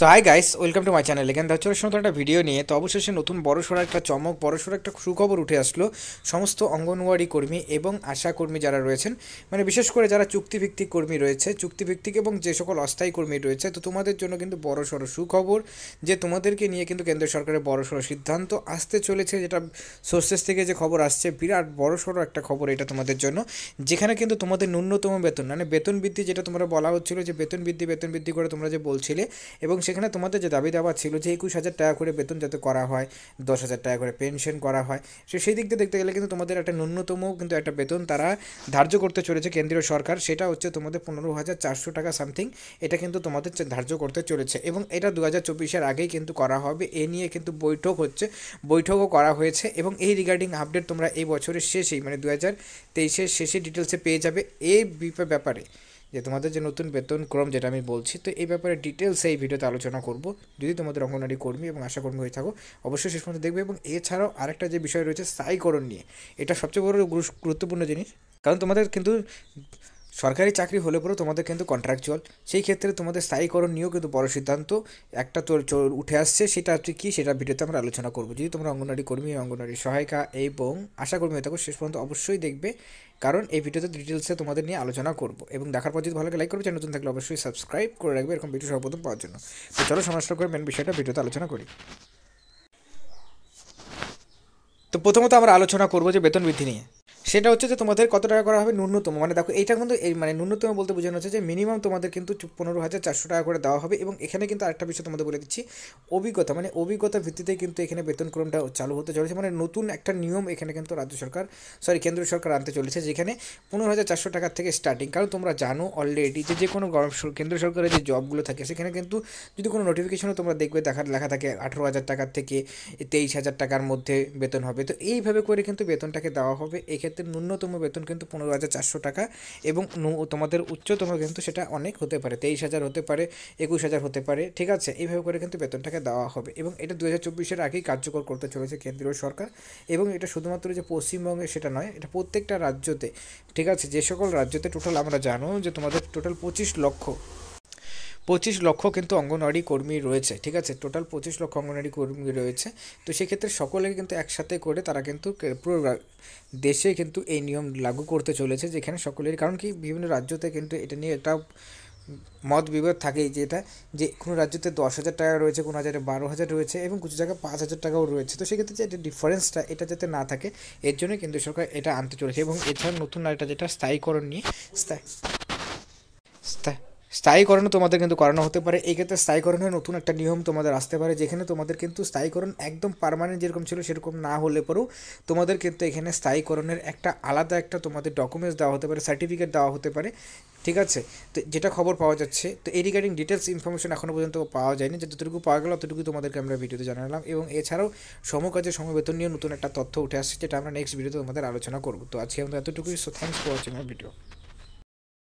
So hi guys welcome to my channel এখানে হচ্ছে নতুন একটা ভিডিও নিয়ে। তো অবশেষে নতুন বড়সড় একটা চমক বড়সড় একটা সুখবর উঠে আসলো। সমস্ত অঙ্গনওয়াড়ি কর্মী এবং আশা কর্মী যারা রয়েছেন মানে বিশেষ করে যারা চুক্তিভিত্তিক কর্মী রয়েছে, চুক্তিভিত্তিক এবং যে সকল অস্থায়ী কর্মী রয়েছে, তো তোমাদের জন্য কিন্তু বড়সড় সুখবর, যে তোমাদেরকে নিয়ে কিন্তু কেন্দ্র সরকারের বড়সড় সিদ্ধান্ত আসতে চলেছে, যেটা সোর্সেস থেকে যে খবর আসছে, বিরাট বড়সড় একটা খবর এটা তোমাদের জন্য। যেখানে কিন্তু তোমাদের ন্যূনতম বেতন মানে বেতন বৃদ্ধি যেটা তোমরা বলা হচ্ছিল, যে বেতন বৃদ্ধি বেতন বৃদ্ধি করে তোমরা যে বলছিলে, এবং সেখানে তোমাদের যে দাবি দাবা ছিল যে একুশ হাজার টাকা করে বেতন যাতে করা হয়, দশ হাজার টাকা করে পেনশন করা হয়, সে সেই দিক দিয়ে দেখতে গেলে কিন্তু তোমাদের একটা ন্যূনতম কিন্তু একটা বেতন তারা ধার্য করতে চলেছে কেন্দ্রীয় সরকার, সেটা হচ্ছে তোমাদের পনেরো হাজার চারশো টাকা সামথিং এটা কিন্তু তোমাদের ধার্য করতে চলেছে এবং এটা দু হাজার চব্বিশের আগেই কিন্তু করা হবে, এ নিয়ে কিন্তু বৈঠক হচ্ছে, বৈঠকও করা হয়েছে এবং এই রিগার্ডিং আপডেট তোমরা এই বছরের শেষেই মানে দু হাজার তেইশের শেষে ডিটেলসে পেয়ে যাবে এই ব্যাপারে। যে তোমাদের যে নতুন বেতন ক্রম যেটা আমি বলছি, তো এই ব্যাপারে ডিটেলস এই ভিডিওতে আলোচনা করব। যদি তোমাদের অঙ্গনারী কর্মী এবং আশাকর্মী হয়ে থাকো, অবশ্যই শেষ পর্যন্ত দেখবে। এবং এছাড়াও আরেকটা যে বিষয় রয়েছে, স্থায়ীকরণ নিয়ে। এটা সবচেয়ে বড় গুরুত্বপূর্ণ জিনিস। কারণ তোমাদের কিন্তু সরকারি চাকরি হলে পরেও তোমাদের কিন্তু কন্ট্রাকচুয়াল সেই ক্ষেত্রে তোমাদের স্থায়ীকরণ নিয়েও কিন্তু বড় সিদ্ধান্ত একটা উঠে আসছে, সেটা হচ্ছে কী, সেটা ভিডিওতে আমরা আলোচনা করব। যদি তোমরা অঙ্গনওয়াড়ি কর্মী, অঙ্গনওয়াড়ি সহায়িকা এবং আশাকর্মী হয়ে থাকো, শেষ পর্যন্ত অবশ্যই দেখবে, কারণ এই ভিডিওতে ডিটেলসে তোমাদের নিয়ে আলোচনা করব। এবং দেখার পর যদি ভালো লাগে লাইক করবে নতুন থাকলে অবশ্যই সাবস্ক্রাইব করে রাখবে, এরকম ভিডিও সর্বপ্রথম পাওয়ার জন্য। তো চলো সমস্যা করে মেন বিষয়টা ভিডিওতে আলোচনা করি। তো প্রথমত আমরা আলোচনা করব যে বেতন বৃদ্ধি নিয়ে। সেটা হচ্ছে যে তোমাদের কত টাকা করা হবে ন্যূনতম? মানে দেখো, এইটা কিন্তু এই মানে ন্যূনতম বলতে বোঝানো হচ্ছে যে মিনিমাম তোমাদের কিন্তু পনেরো হাজার চারশো টাকা করে দেওয়া হবে এবং এখানে কিন্তু আরেকটা বিষয় তোমাদের বলে দিচ্ছি। অভিজ্ঞতা মানে অভিজ্ঞতার ভিত্তিতে কিন্তু এখানে বেতনক্রমটা চালু হতে চলেছে। মানে নতুন একটা নিয়ম এখানে কিন্তু রাজ্য সরকার সরি কেন্দ্র সরকার আনতে চলেছে, যেখানে পনেরো হাজার চারশো টাকার থেকে স্টার্টিং কারণ তোমরা জানো অলরেডি যে যে কোনো কেন্দ্র সরকারের যে জবগুলো থাকে, সেখানে কিন্তু যদি কোনো নোটিফিকেশনও তোমরা দেখবে দেখার লেখা থাকে আঠেরো হাজার টাকার থেকে তেইশ হাজার টাকার মধ্যে বেতন হবে। তো এইভাবে করে কিন্তু বেতনটাকে দেওয়া হবে। এক্ষেত্রে ন্যূনতম বেতন কিন্তু পনেরো হাজার চারশো টাকা এবং তোমাদের উচ্চতম কিন্তু সেটা অনেক হতে পারে, তেইশ হাজার হতে পারে, একুশ হাজার হতে পারে, ঠিক আছে? এইভাবে করে কিন্তু বেতনটাকে দেওয়া হবে এবং এটা দু হাজার চব্বিশের আগেই কার্যকর করতে চলেছে কেন্দ্রীয় সরকার এবং এটা শুধুমাত্র যে পশ্চিমবঙ্গে সেটা নয়, এটা প্রত্যেকটা রাজ্যতে, ঠিক আছে? যে সকল রাজ্যতে টোটাল আমরা জানো যে তোমাদের টোটাল পঁচিশ লক্ষ পঁচিশ লক্ষ কিন্তু অঙ্গনওয়াড়ি কর্মী রয়েছে, ঠিক আছে? টোটাল পঁচিশ লক্ষ অঙ্গনওয়াড়ি কর্মী রয়েছে। তো সেক্ষেত্রে সকলে কিন্তু একসাথে করে তারা কিন্তু পুরো দেশে কিন্তু এই নিয়ম লাগু করতে চলেছে যেখানে সকলের কারণ কি বিভিন্ন রাজ্যতে কিন্তু এটা নিয়ে একটা মত বিভেদ থাকেই যে এটা, যে কোনো রাজ্যতে দশ হাজার টাকা রয়েছে, কোনো হাজারে বারো হাজার রয়েছে এবং কিছু জায়গায় পাঁচ হাজার টাকাও রয়েছে। তো সেক্ষেত্রে যে এটা ডিফারেন্সটা এটা যাতে না থাকে, এর জন্য কেন্দ্র সরকার এটা আনতে চলেছে এবং এছাড়া নতুন একটা যেটা স্থায়ীকরণ নিয়ে, স্থায়ী স্থায়ী স্থায়ীকরণ তোমাদের কিন্তু করানো হতে পারে। এই ক্ষেত্রে স্থায়ীকরণের নতুন একটা নিয়ম তোমাদের আসতে পারে, যেখানে তোমাদের কিন্তু স্থায়ীকরণ একদম পারমানেন্ট যেরকম ছিল সেরকম না হলে পরেও তোমাদের কিন্তু এখানে স্থায়ীকরণের একটা আলাদা একটা তোমাদের ডকুমেন্টস দেওয়া হতে পারে সার্টিফিকেট দেওয়া হতে পারে, ঠিক আছে? তো যেটা খবর পাওয়া যাচ্ছে, তো এই রিগার্ডিং ডিটেলস ইনফরমেশন এখনও পর্যন্ত পাওয়া যায়নি। যতটুকু পাওয়া গেল ততটুকু তোমাদেরকে আমরা ভিডিওতে জানালাম এবং এছাড়াও সমকাজের সমবেতন নিয়ে নতুন একটা তথ্য উঠে আসছে, যেটা আমরা নেক্সট ভিডিওতে তোমাদের আলোচনা করব। তো আজকে আমরা এতটুকুই so thanks for watching video